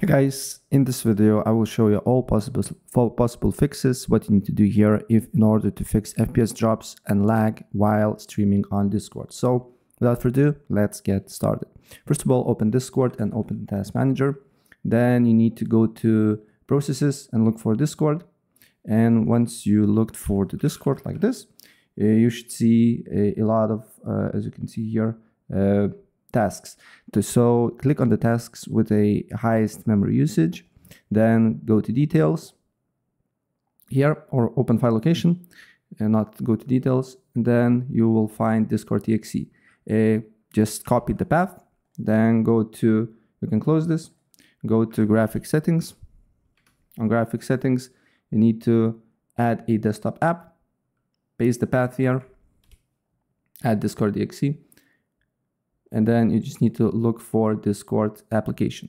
Hey guys, in this video I will show you all possible all possible fixes what you need to do here if in order to fix FPS drops and lag while streaming on Discord. So without further ado, let's get started. First of all, open Discord and open task manager. Then you need to go to processes and look for Discord. And once you looked for the Discord like this, uh, you should see a, a lot of, uh, as you can see here, uh, tasks. To so click on the tasks with a highest memory usage, then go to details here or open file location and not go to details. And then you will find Discord exe. Uh, just copy the path, then go to, you can close this, go to graphic settings. On graphic settings, you need to add a desktop app, paste the path here, add Discord exe and then you just need to look for Discord application.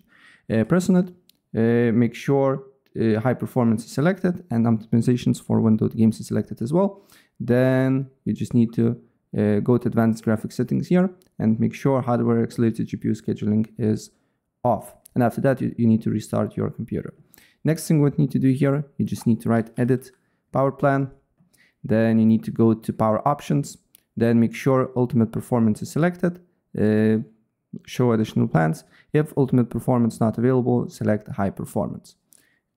Uh, press on it, uh, make sure uh, high performance is selected and optimizations for Windows games is selected as well. Then you just need to uh, go to advanced graphics settings here and make sure hardware accelerated GPU scheduling is off. And after that, you, you need to restart your computer. Next thing what you need to do here, you just need to write edit power plan. Then you need to go to power options. Then make sure ultimate performance is selected show additional plans. If ultimate performance not available, select high performance.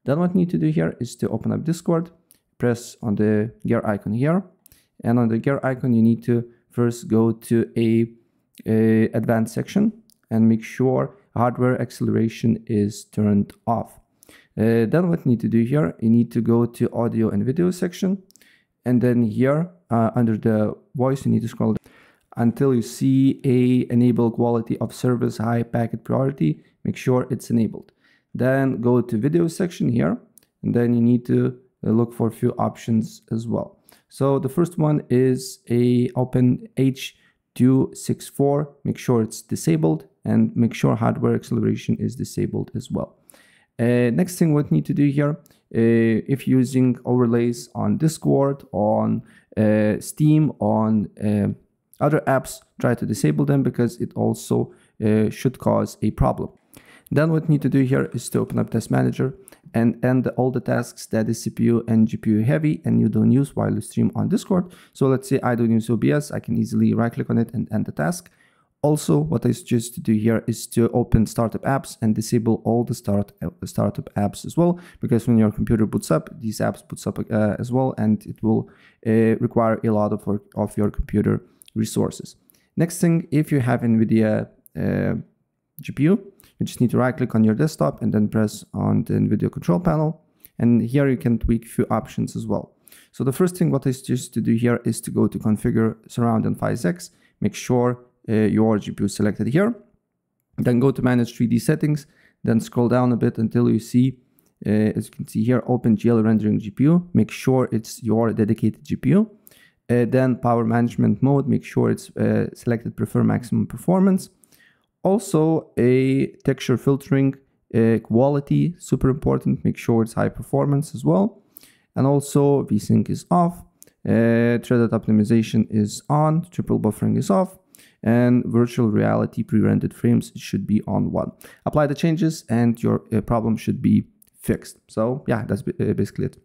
Then what you need to do here is to open up Discord, press on the gear icon here. And on the gear icon, you need to first go to a, a advanced section and make sure hardware acceleration is turned off. Uh, then what you need to do here, you need to go to audio and video section. And then here uh, under the voice, you need to scroll until you see a enable quality of service high packet priority make sure it's enabled. Then go to video section here and then you need to uh, look for a few options as well. So the first one is a open h264 make sure it's disabled and make sure hardware acceleration is disabled as well. Uh, next thing what need to do here uh, if using overlays on discord on uh, steam on uh, other apps, try to disable them because it also uh, should cause a problem. Then what you need to do here is to open up Task Manager and end all the tasks that is CPU and GPU heavy and you don't use while you stream on Discord. So let's say I don't use OBS, I can easily right click on it and end the task. Also, what I suggest to do here is to open startup apps and disable all the start uh, startup apps as well, because when your computer boots up, these apps boots up uh, as well, and it will uh, require a lot of work of your computer resources. Next thing, if you have NVIDIA uh, GPU, you just need to right click on your desktop and then press on the NVIDIA control panel. And here you can tweak a few options as well. So the first thing what I suggest to do here is to go to configure surround and PhysX, make sure uh, your GPU is selected here. Then go to manage 3D settings, then scroll down a bit until you see, uh, as you can see here, OpenGL rendering GPU. Make sure it's your dedicated GPU. Uh, then power management mode, make sure it's uh, selected prefer maximum performance. Also a texture filtering uh, quality, super important, make sure it's high performance as well. And also VSync is off, uh, threaded optimization is on, triple buffering is off, and virtual reality pre-rendered frames should be on one. Apply the changes and your uh, problem should be fixed. So yeah, that's uh, basically it.